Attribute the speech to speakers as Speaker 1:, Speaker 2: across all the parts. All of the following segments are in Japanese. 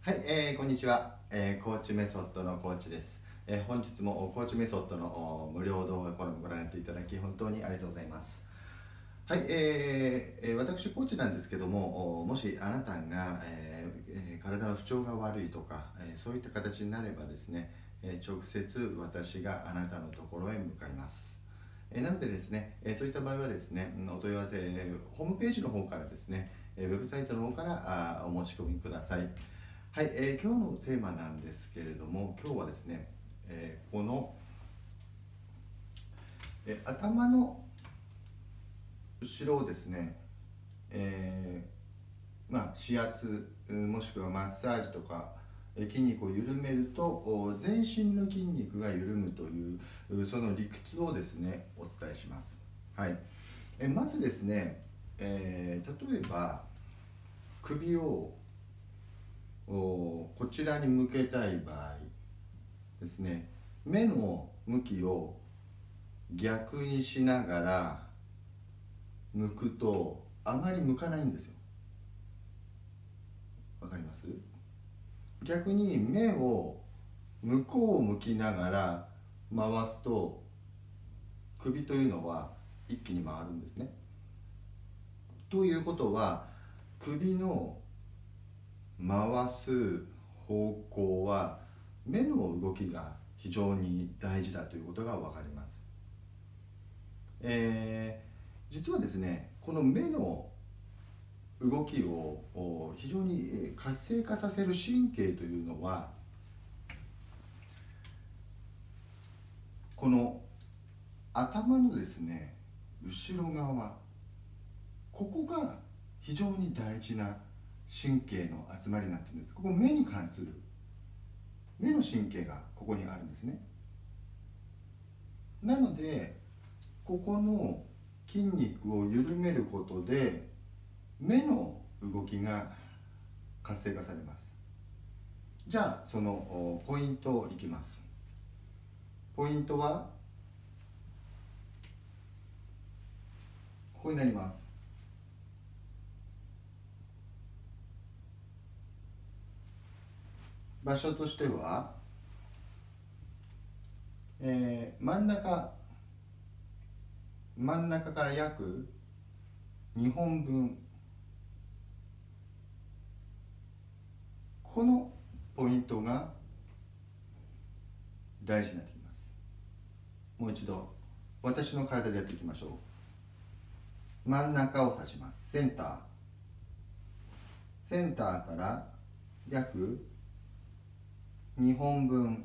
Speaker 1: はい、えー、こんにちは、えー、コーチメソッドのコーチです、えー、本日もコーチメソッドの無料動画コラムご覧いただき本当にありがとうございます。はい、えー、私コーチなんですけどももしあなたが、えー、体の不調が悪いとか、えそういった形になればですね、え直接私があなたのところへ向かいます。えなのでですね、えそういった場合はですね、お問い合わせ、ホームページの方からですね、ウェブサイトの方からあお申し込みください。はい、えー、今日のテーマなんですけれども、今日はですね、えー、この、えー、頭の後ろをですね、えー、まあ、指圧もしくはマッサージとか筋肉を緩めると全身の筋肉が緩むというその理屈をですねお伝えします。はい、えまずですね、えー、例えば首をこちらに向けたい場合ですね目の向きを逆にしながら向くとあまり向かないんですよわかります？逆に目を向こうを向きながら回すと首というのは一気に回るんですね。ということは首の回す方向は目の動きが非常に大事だということが分かります。えー、実はですねこの目の動きを非常に活性化させる神経というのはこの頭のですね後ろ側ここが非常に大事な神経の集まりになってるんです。ここ目に関する目の神経がここにあるんですね。なのでここの筋肉を緩めることで目の動きが活性化されます。じゃあそのポイントいきます。ポイントはここになります。場所としては、えー、真ん中真ん中から約2本分。このポイントが大事になってきます。もう一度私の体でやっていきましょう。真ん中を指します。センター。センターから約2本分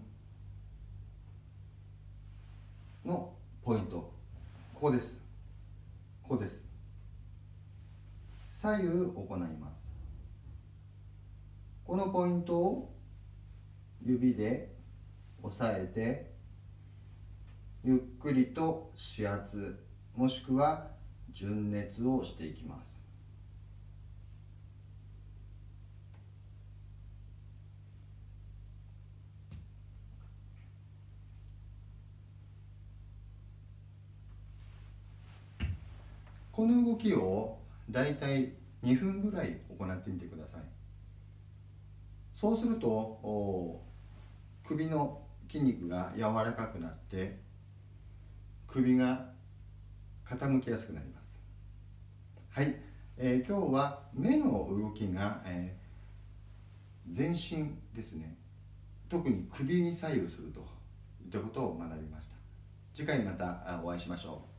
Speaker 1: のポイント。ここです。ここです。左右行います。このポイントを指で押さえてゆっくりと指圧もしくは順熱をしていきます。この動きをだいたい2分ぐらい行ってみてください。そうすると首の筋肉が柔らかくなって首が傾きやすくなります。はい、えー、今日は目の動きが、えー、全身ですね。特に首に左右するといったことを学びました。次回またお会いしましょう。